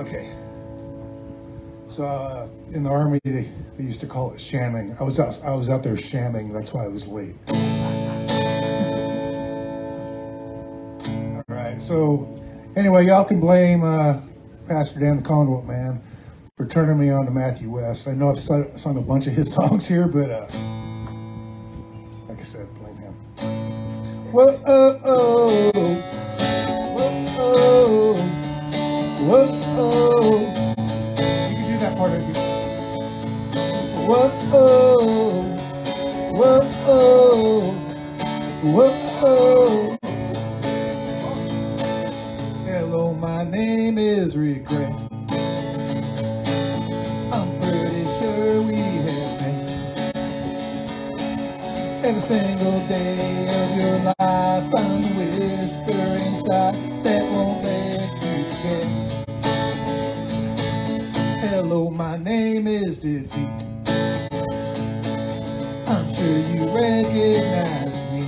Okay. So uh, in the army, they, they used to call it shamming. I was out, I was out there shamming. That's why I was late. All right. So anyway, y'all can blame uh, Pastor Dan the Conduit Man for turning me on to Matthew West. I know I've sung, a bunch of his songs here, but uh, like I said, blame him. Oh, oh. Oh. Whoa, oh. You can do that part it. Whoa, oh. Whoa, oh. Whoa, oh. Hello, my name is Regret. I'm pretty sure we have met every single day of your life. Defeat. I'm sure you recognize me.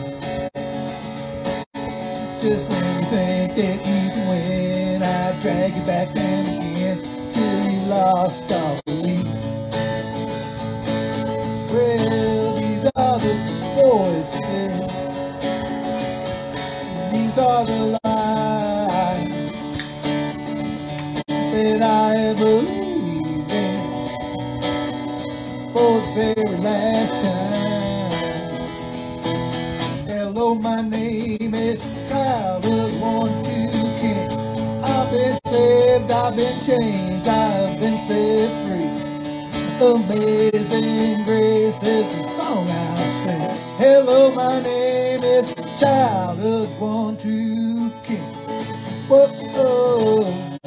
Just when you think that you can win, I drag you back down again till you lost all belief. Well, these are the voices. These are the lies that I believe my name is Childhood One Two King. I've been saved, I've been changed, I've been set free. Amazing grace is the song I sing. Hello, my name is Childhood One Two King. Whoa, oh,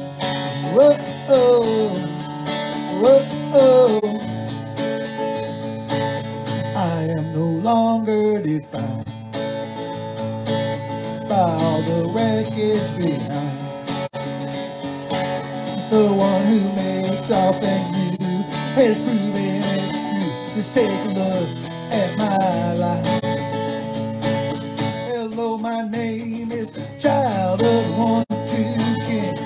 whoa, oh, whoa, oh. I am no longer defined the behind. The one who makes all things new has proven it's true. Just take a look at my life. Hello, my name is Child of One Two King.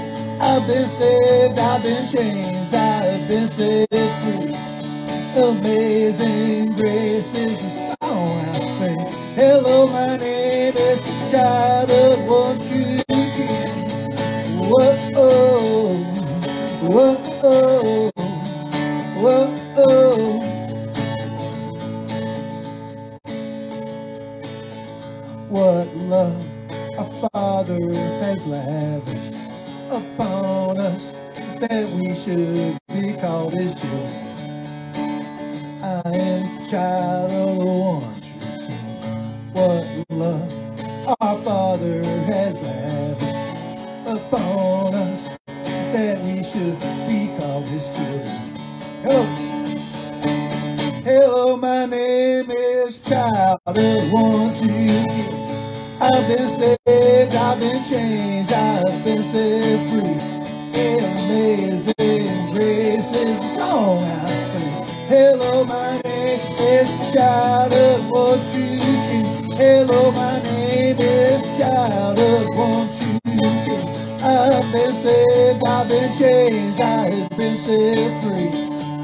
I've been saved, I've been changed, I've been set free. Amazing grace is the What love our Father has lavished upon us that we should be called His children. I am child of the one true King. What love our Father has lavished upon us that we should be called His children. Hello. Hello, my name is Child of One King. I've been saved, I've been changed, I've been set free. Amazing grace is the song I sing. Hello, my name is Child of One True King. Hello, my name is Child of One True King. I've been saved, I've been changed, I've been set free.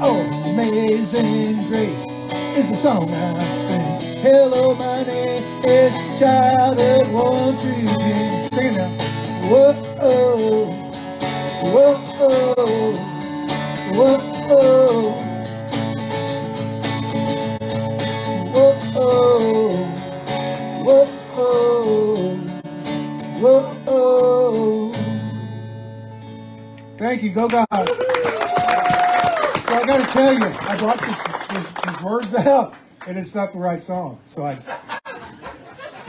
Oh, amazing grace is the song I sing. Hello, my name is Child One True King. Sing it now. Whoa, whoa, whoa, whoa, whoa, whoa, oh. Thank you. Go God. So I got to tell you, I brought this, this, these words out, and it's not the right song. So I.